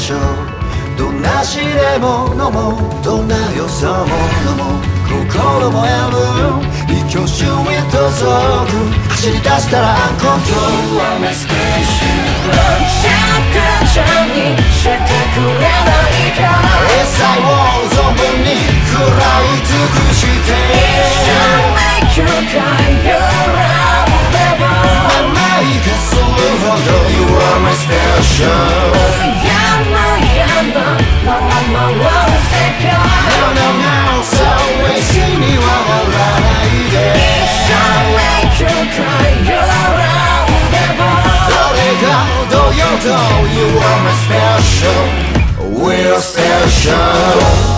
しょうどんな試練も飲もうどんな予想も飲もう心もやむ一挙手へと走走り出したらアンコントロール You are my special. シャッターちゃんにしてくれないかエサイを存分に食らい尽くして Shall make you cry your own level 甘いがするほど You are my special Though you do, you are my special, we're special.